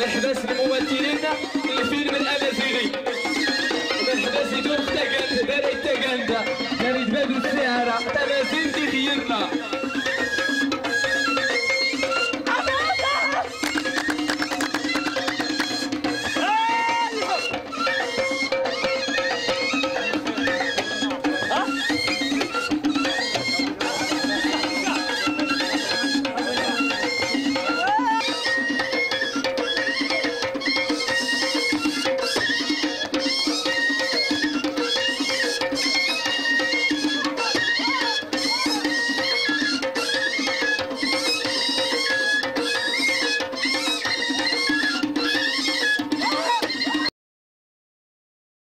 لحباس الممثلين الفيلم الأمازيغي. لحباس يدور تاكاندا داري تاكاندا داري جبادو السيارة. تمازين دي